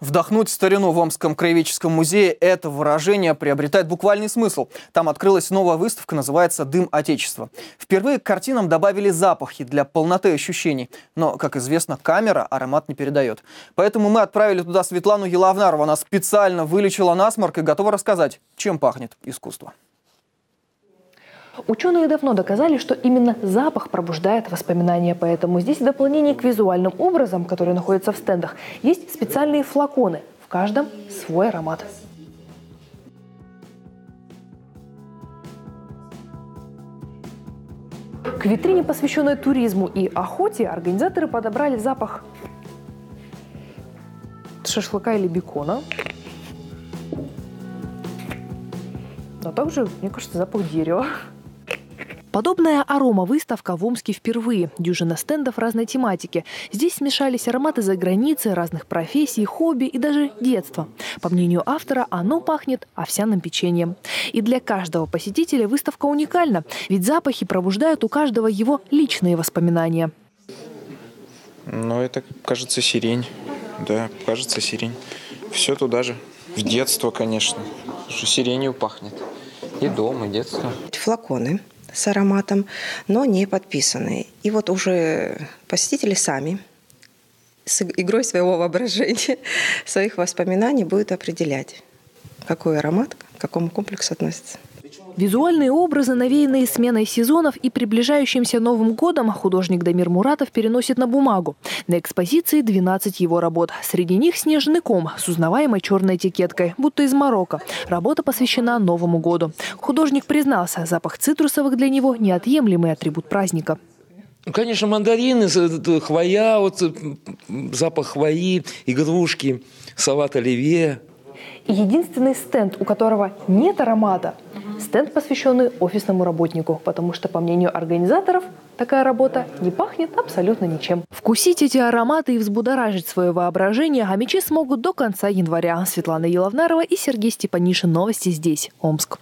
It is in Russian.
Вдохнуть старину в Омском краеведческом музее – это выражение приобретает буквальный смысл. Там открылась новая выставка, называется «Дым Отечества». Впервые к картинам добавили запахи для полноты ощущений. Но, как известно, камера аромат не передает. Поэтому мы отправили туда Светлану Елавнарову. Она специально вылечила насморк и готова рассказать, чем пахнет искусство. Ученые давно доказали, что именно запах пробуждает воспоминания, поэтому здесь в дополнение к визуальным образам, которые находятся в стендах, есть специальные флаконы. В каждом свой аромат. К витрине, посвященной туризму и охоте, организаторы подобрали запах шашлыка или бекона. А также, мне кажется, запах дерева. Подобная арома-выставка в Омске впервые. Дюжина стендов разной тематики. Здесь смешались ароматы за границей, разных профессий, хобби и даже детства. По мнению автора, оно пахнет овсяным печеньем. И для каждого посетителя выставка уникальна, ведь запахи пробуждают у каждого его личные воспоминания. Ну, это, кажется, сирень. Да, кажется, сирень. Все туда же. В детство, конечно. Что сиренью пахнет. И дом, и детство. Флаконы с ароматом, но не подписанные. И вот уже посетители сами с игрой своего воображения, своих воспоминаний будут определять, какой аромат к какому комплексу относится. Визуальные образы, навеянные сменой сезонов и приближающимся Новым годом, художник Дамир Муратов переносит на бумагу. На экспозиции 12 его работ. Среди них снежный ком с узнаваемой черной этикеткой, будто из Марокко. Работа посвящена Новому году. Художник признался, запах цитрусовых для него – неотъемлемый атрибут праздника. Ну, конечно, мандарины, хвоя, вот, запах хвои, игрушки, салат оливье. Единственный стенд, у которого нет аромата – Стенд, посвященный офисному работнику, потому что, по мнению организаторов, такая работа не пахнет абсолютно ничем. Вкусить эти ароматы и взбудоражить свое воображение амичи смогут до конца января. Светлана Еловнарова и Сергей Степанишин. Новости здесь, Омск.